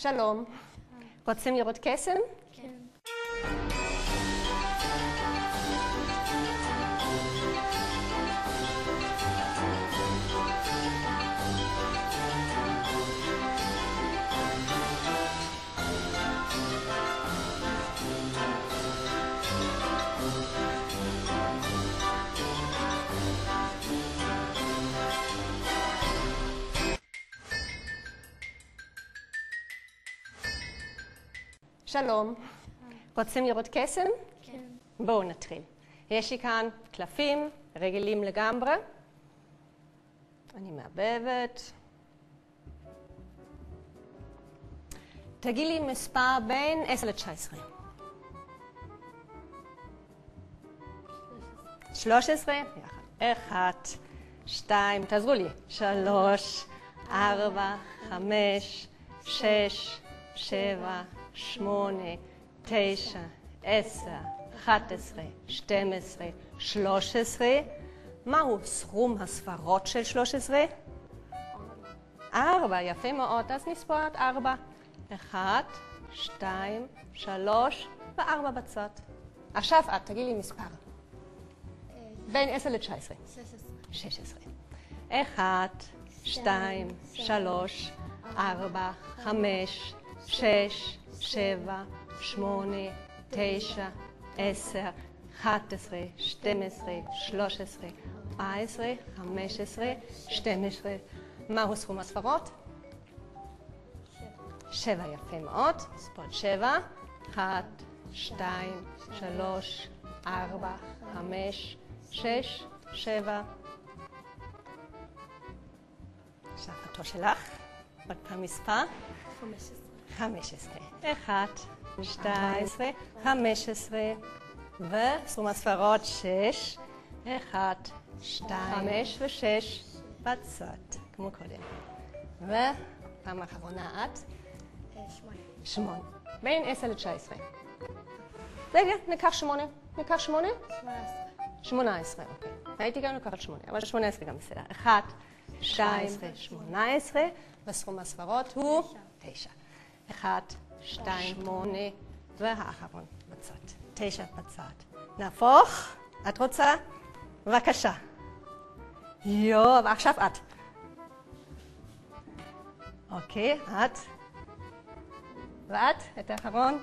שלום. רוצים לראות קסם? כן. שלום. רוצים לראות קסם? כן. בואו נתחיל. יש לי כאן קלפים רגילים לגמרי. אני מעבבת. תגיד לי מספר בין 10 ל-19. 13? יחד. אחת, שתיים, תעזרו לי. שלוש, ארבע, חמש, שש, שבע, שמונה, תשע, עשר, אחת עשרה, שתים עשרה, שלוש עשרה. מהו סכום הספרות של שלוש עשרה? ארבע, יפה מאוד. אז נספור עד ארבע. אחת, שתיים, שלוש וארבע בצד. עכשיו את, תגידי לי מספר. בין עשר לתשע עשרה. 16. שש עשרה. אחת, שתיים, שלוש, ארבע, חמש, שש, שבע, שמונה, תשע, עשר, אחת עשרה, שתים עשרה, שלוש עשרה, ארבע עשרה, חמש עשרה, שתים עשרה. מהו סכום הספרות? שבע, יפה מאוד. ספורט שבע. אחת, שתיים, שלוש, ארבע, חמש, שש, שבע. עכשיו התור שלך. עוד פעם מספר. 15. חמש עשרה. אחת, שתיים עשרה, חמש עשרה. וסכום הספרות שש. אחת, שתיים, חמש ושש בצד, כמו קודם. ופעם אחרונה את. 8. שמונה. בין עשר לתשע עשרה. רגע, ניקח שמונה. ניקח שמונה? 18. שמונה עשרה, אוקיי. הייתי גם לקחת שמונה, אבל שמונה עשרה גם בסדר. אחת, שתיים, שמונה עשרה, וסכום הספרות הוא תשע. אחת, שתיים, שמונה, והאחרון בצד. תשע בצד. נהפוך. את רוצה? בבקשה. יואו, ועכשיו את. אוקיי, את. ואת? את האחרון?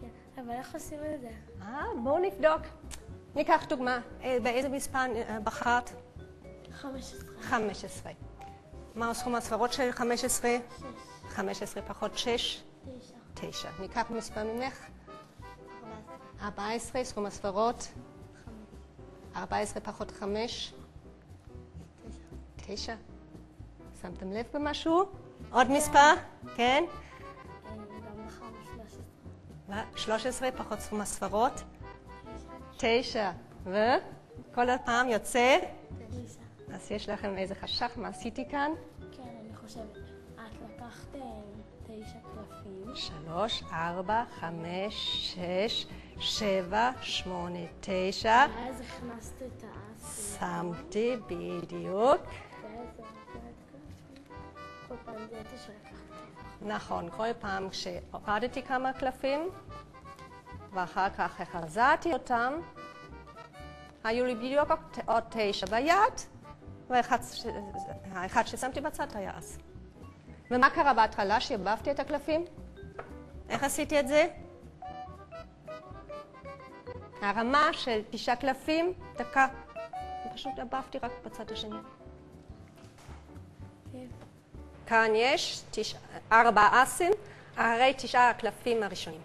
כן. אבל איך עושים את זה? אה, בואו נבדוק. ניקח דוגמה. אה, באיזה מספר אה, בחרת? 15. 15. מהו סכום הספרות של 15? 6. 15 פחות 6? 9. 9. ניקח מספר ממך. 14. 14, סכום הספרות. 14 פחות 5? 9. שמתם לב במשהו? עוד מספר? כן? גם בחרנו 13. ו- 13 פחות סכום הספרות? 9. וכל הפעם יוצא? 9. אז יש לכם איזה חשך מה עשיתי כאן? כן, אני חושבת. את לקחת אה, תשע קלפים. שלוש, ארבע, חמש, שש, שבע, שמונה, תשע. ואז הכנסת את האס. שמתי בדיוק. נכון, כל פעם כשהורדתי כמה קלפים, ואחר כך החזרתי אותם, היו לי בדיוק עוד תשע ביד, והאחד האחד ששמתי בצד היה אז. ומה קרה בהתחלה שערבבתי את הקלפים? איך עשיתי את זה? הרמה של תשעה קלפים, דקה. פשוט ערבבתי רק בצד השני. כאן יש תשע, ארבע אסים, אחרי תשעה הקלפים הראשונים.